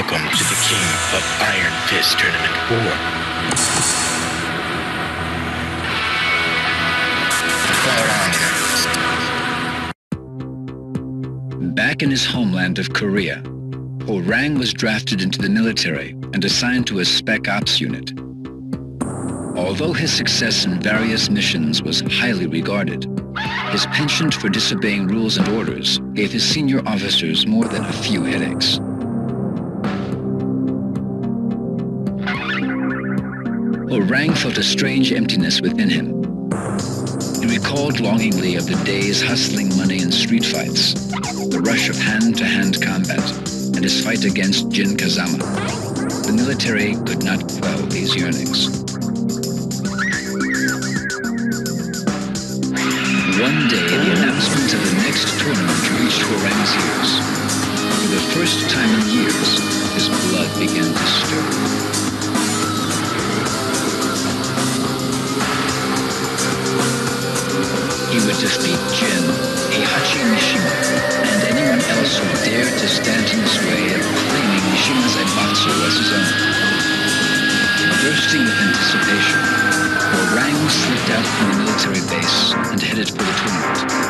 Welcome to the King of Iron Fist Tournament 4. Back in his homeland of Korea, Hwoarang was drafted into the military and assigned to a Spec Ops unit. Although his success in various missions was highly regarded, his penchant for disobeying rules and orders gave his senior officers more than a few headaches. Hwoarang felt a strange emptiness within him. He recalled longingly of the days hustling money in street fights, the rush of hand-to-hand -hand combat, and his fight against Jin Kazama. The military could not quell these yearnings. One day, the announcement of the next tournament reached Hwoarang's ears. For the first time in years, his blood began to stir. He would defeat Jin, Heihachi Mishima, and anyone else who dared to stand in his way of claiming Mishima's Zaibatsu as his own. Bursting with anticipation, Hwoarang slipped out from the military base and headed for the tournament.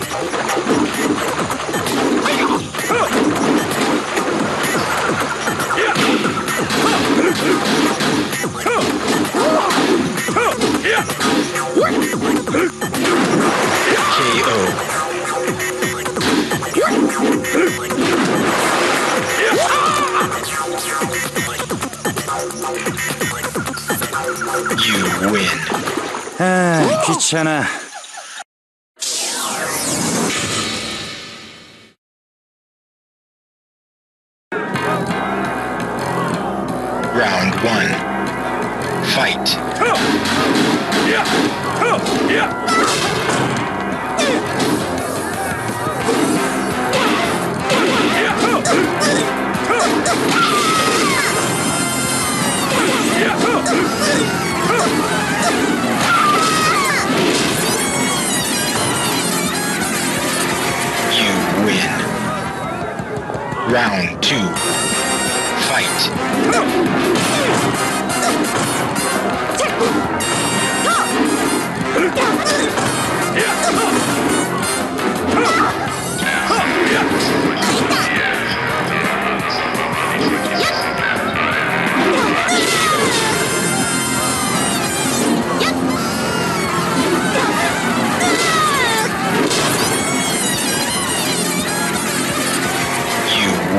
귀찮아. Round one. Fight. Round two. Fight.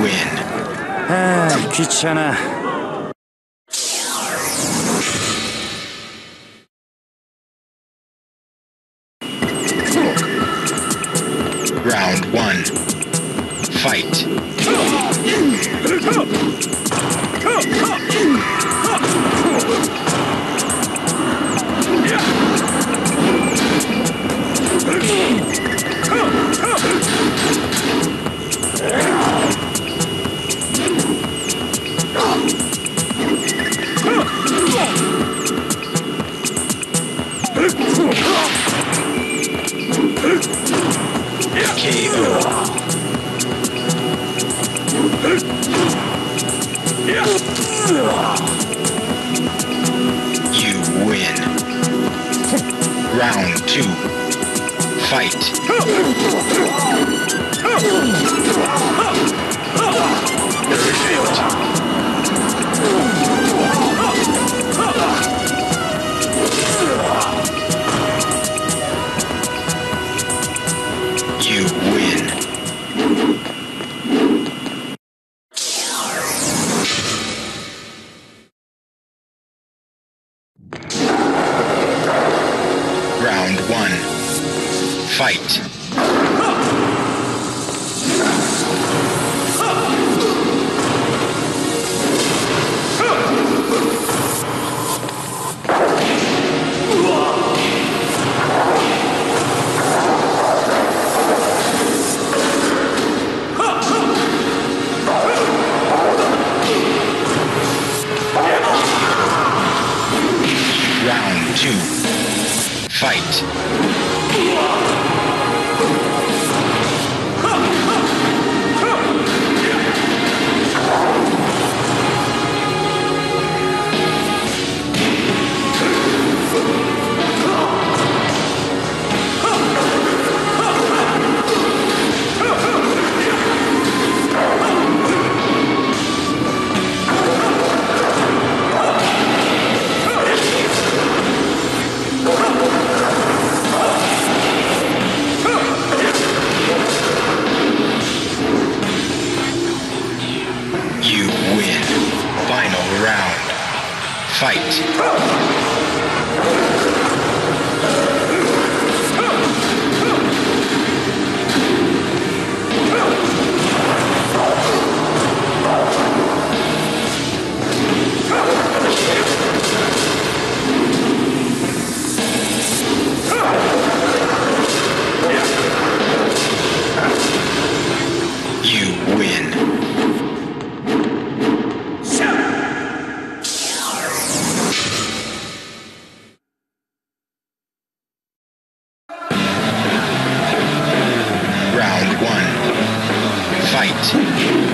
Win. 아, 귀찮아. One.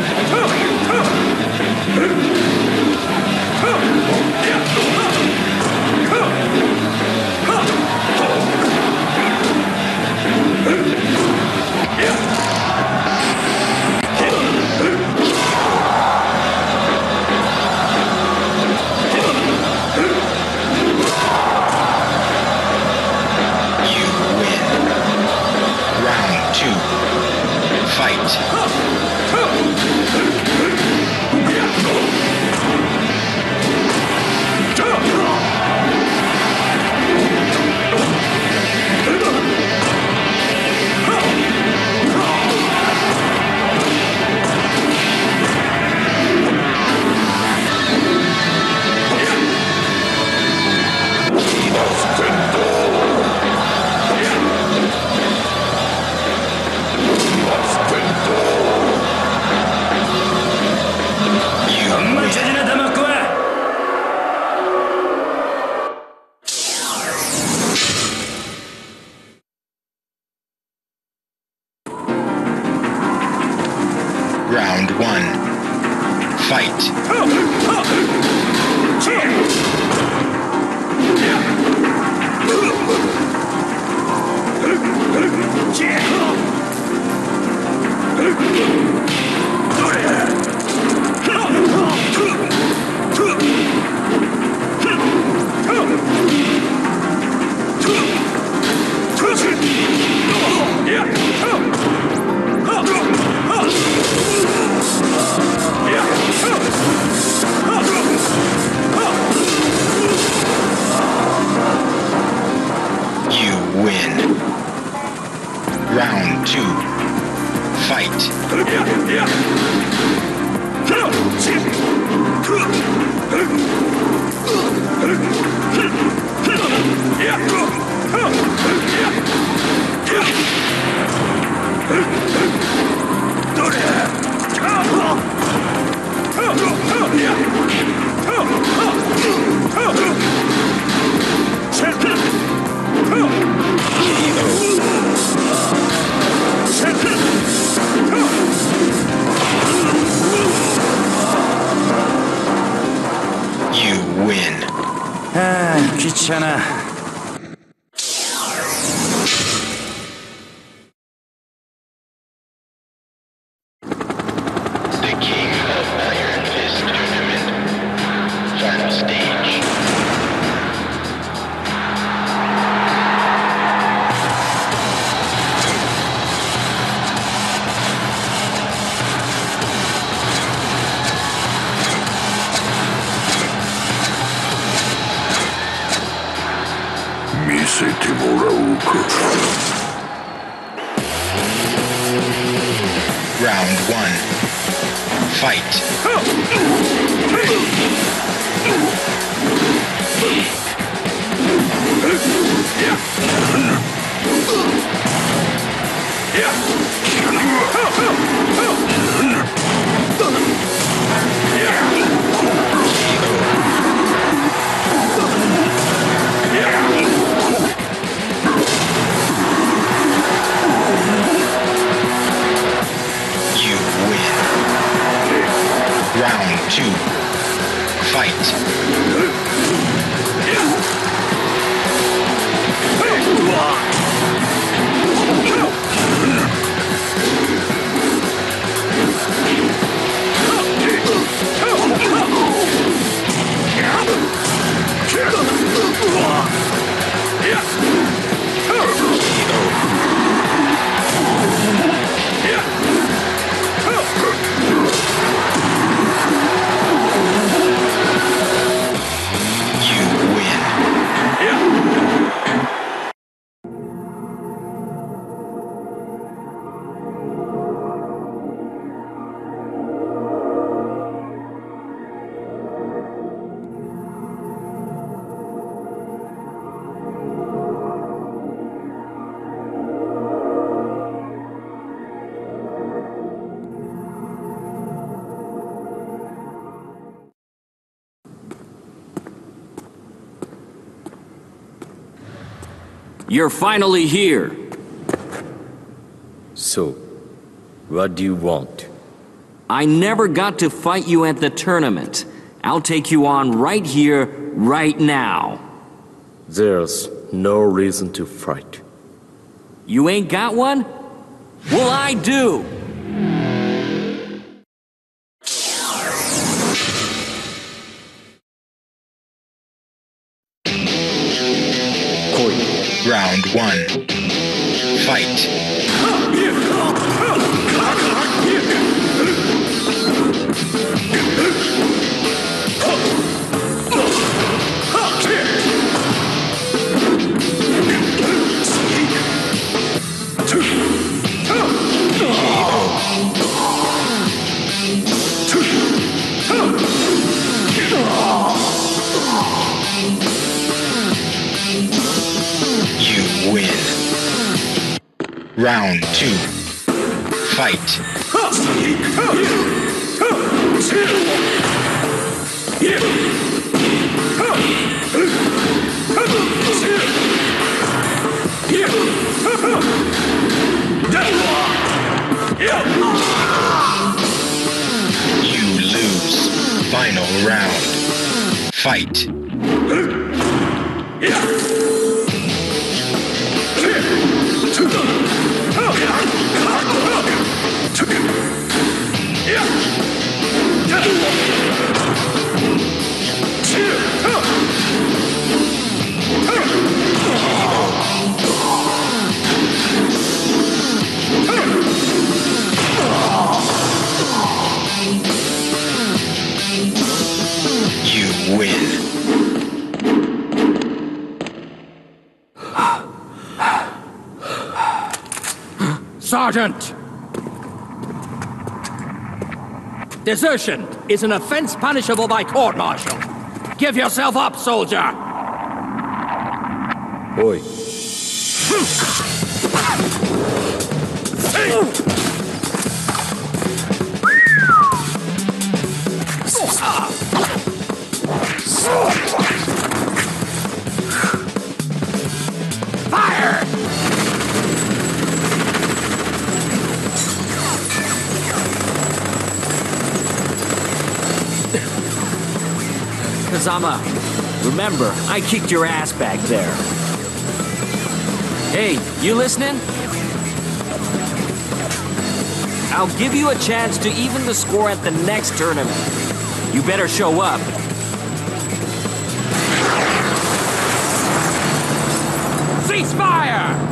Round two. Fight. You Fight. You're finally here. So, what do you want? I never got to fight you at the tournament. I'll take you on right here, right now. There's no reason to fight. You ain't got one? Well, I do. Fight. Sergeant! Desertion is an offense punishable by court martial. Give yourself up, soldier! Oi, Kazama, remember, I kicked your ass back there. Hey, you listening? I'll give you a chance to even the score at the next tournament. You better show up. Cease fire!